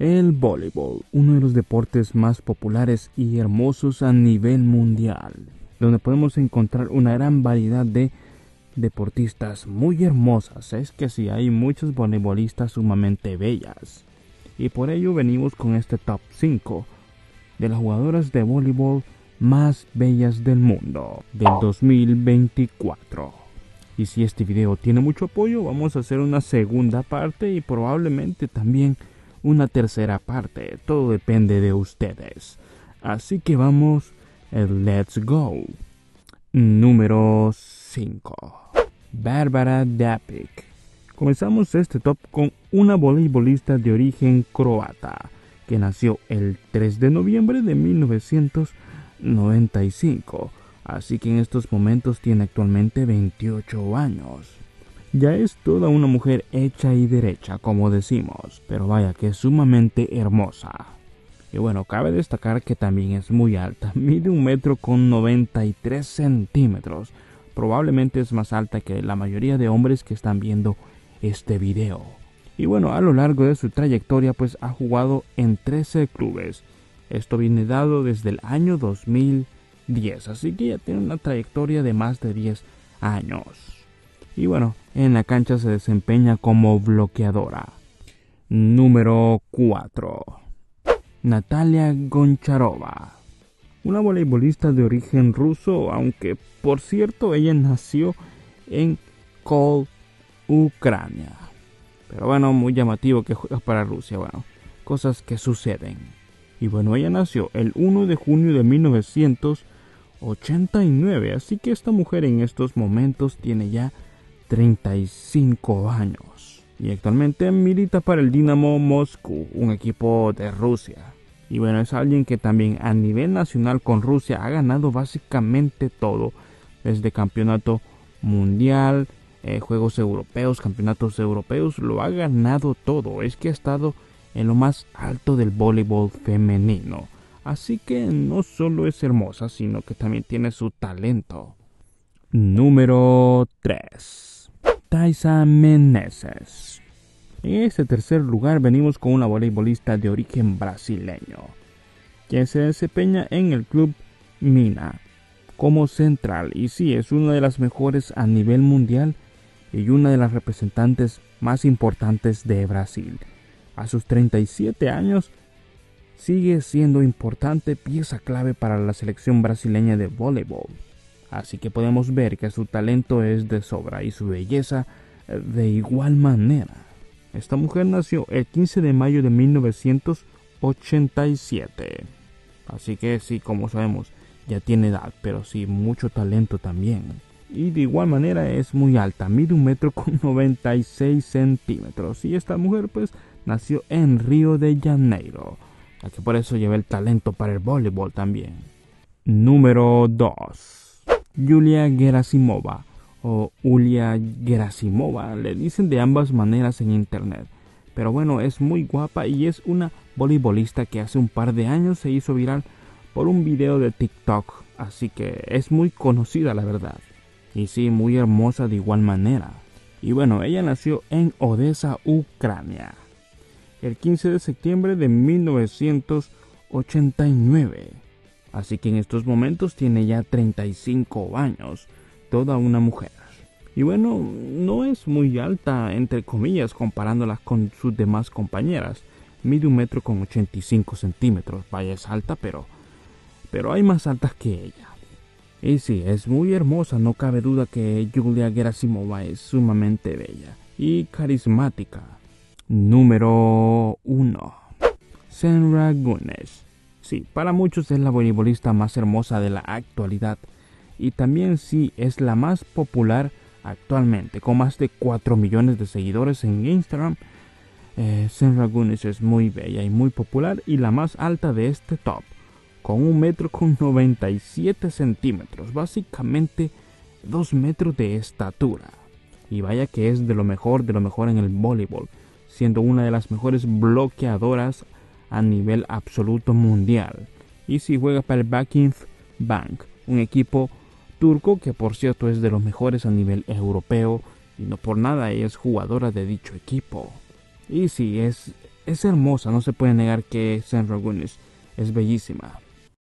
El voleibol, uno de los deportes más populares y hermosos a nivel mundial, donde podemos encontrar una gran variedad de deportistas muy hermosas. Es que sí, hay muchos voleibolistas sumamente bellas. Y por ello venimos con este top 5 de las jugadoras de voleibol más bellas del mundo del 2024. Y si este video tiene mucho apoyo, vamos a hacer una segunda parte y probablemente también una tercera parte. Todo depende de ustedes. Así que vamos, let's go. Número 5. Bárbara Dapik. Comenzamos este top con una voleibolista de origen croata que nació el 3 de noviembre de 1995, así que en estos momentos tiene actualmente 28 años. Ya es toda una mujer hecha y derecha, como decimos, pero vaya que es sumamente hermosa. Y bueno, cabe destacar que también es muy alta, mide un metro con 93 centímetros. Probablemente es más alta que la mayoría de hombres que están viendo este video. Y bueno, a lo largo de su trayectoria pues ha jugado en 13 clubes. Esto viene dado desde el año 2010, así que ya tiene una trayectoria de más de 10 años. Y bueno, en la cancha se desempeña como bloqueadora. Número 4. Natalia Goncharova. Una voleibolista de origen ruso, aunque por cierto ella nació en Kol, Ucrania. Pero bueno, muy llamativo que juegas para Rusia, bueno, cosas que suceden. Y bueno, ella nació el 1 de junio de 1989, así que esta mujer en estos momentos tiene ya 35 años y actualmente milita para el Dinamo Moscú, un equipo de Rusia. Y bueno, es alguien que también a nivel nacional con Rusia ha ganado básicamente todo, desde campeonato mundial, eh, juegos europeos, campeonatos europeos, lo ha ganado todo. Es que ha estado en lo más alto del voleibol femenino. Así que no solo es hermosa, sino que también tiene su talento. Número 3. Taisa Meneses. En este tercer lugar venimos con una voleibolista de origen brasileño, quien se desempeña en el club Mina como central y sí es una de las mejores a nivel mundial y una de las representantes más importantes de Brasil. A sus 37 años sigue siendo importante pieza clave para la selección brasileña de voleibol así que podemos ver que su talento es de sobra y su belleza eh, de igual manera. Esta mujer nació el 15 de mayo de 1987, así que sí, como sabemos, ya tiene edad, pero sí mucho talento también. Y de igual manera es muy alta, mide un metro con 96 centímetros. Y esta mujer pues nació en Río de Janeiro, así por eso lleva el talento para el voleibol también. Número 2. Yulia Gerasimova o Ulia Gerasimova, le dicen de ambas maneras en internet. Pero bueno, es muy guapa y es una voleibolista que hace un par de años se hizo viral por un video de TikTok, así que es muy conocida la verdad. Y sí, muy hermosa de igual manera. Y bueno, ella nació en Odessa, Ucrania, el 15 de septiembre de 1989 así que en estos momentos tiene ya 35 años, toda una mujer. Y bueno, no es muy alta, entre comillas, comparándola con sus demás compañeras. Mide un metro con 85 centímetros, vaya es alta, pero, pero hay más altas que ella. Y sí, es muy hermosa, no cabe duda que Julia Gerasimova es sumamente bella y carismática. Número 1. Senra Gunes Sí, para muchos es la voleibolista más hermosa de la actualidad y también sí es la más popular actualmente, con más de 4 millones de seguidores en Instagram. Eh, Senra Gunis es muy bella y muy popular y la más alta de este top, con un metro con 97 centímetros, básicamente 2 metros de estatura. Y vaya que es de lo mejor, de lo mejor en el voleibol, siendo una de las mejores bloqueadoras a nivel absoluto mundial. Y si juega para el Bakinf Bank, un equipo turco que por cierto es de los mejores a nivel europeo y no por nada es jugadora de dicho equipo. Y si es es hermosa, no se puede negar que Senra Gunis es bellísima.